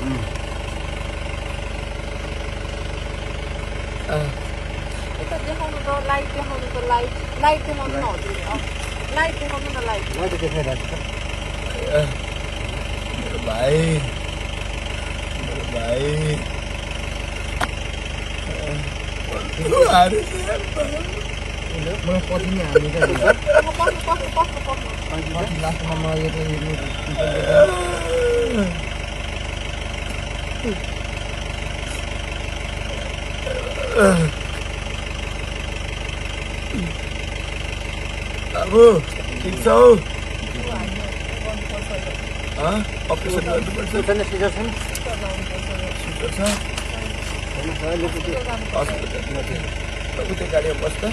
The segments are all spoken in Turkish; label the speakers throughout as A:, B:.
A: Laite
B: honom och laite honom och laite. Laite honom och laite. Laite honom och laite.
A: Laite till hela.
C: Bye. Bye. Luar siapa?
D: Merepot ini aja kan? Lepas, lepas, lepas,
B: lepas. Lepas,
D: lepas, lepas. Lepas,
C: lepas, lepas. बाबु ठिक छौ अपरेसन गर्नुपर्छ उतै गाडीमा बस्दा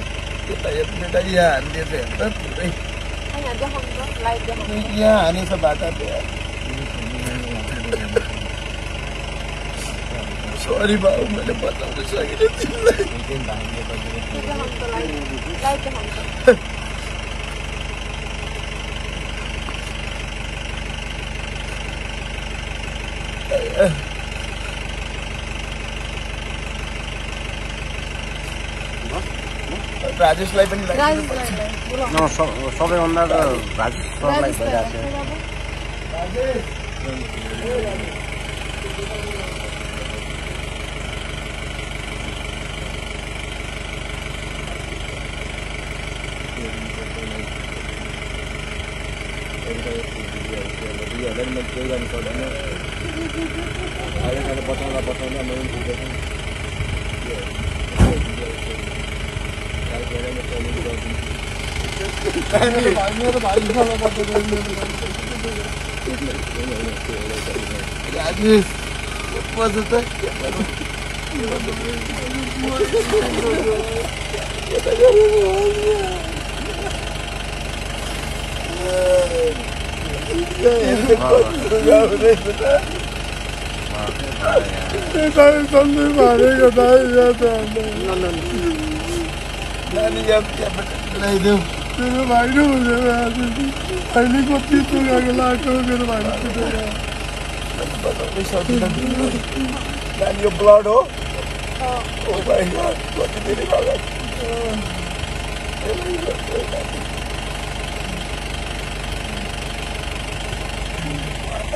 C: त्यता यता यहाँ हामीले हेर्नु त पुरै यहाँ हानेछ बाटाले सॉरी बाबु मैले बताउनु सकिनँ तिमीलाई राजेशलाई पनि
A: सबैभन्दा राजेश सरलाई भइरहेको
E: dia dan menjelaskan kepadanya ada kata-kata-katanya menunjukkan dia Kardeşlerime sorumlu lazım.
C: Ben
F: de bayılmıyorum, bayılmıyorum.
C: Yani yapmazdı da yapmadım.
F: Yapmadım.
C: Yapmadım. Ya And your blood, oh?
B: Oh
C: my God, what did they do?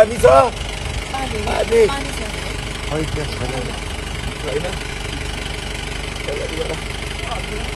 C: Anissa?
B: Pak Adi. Pak
C: Adi.
A: Oh, iya. Selain
C: lah. Selain lah.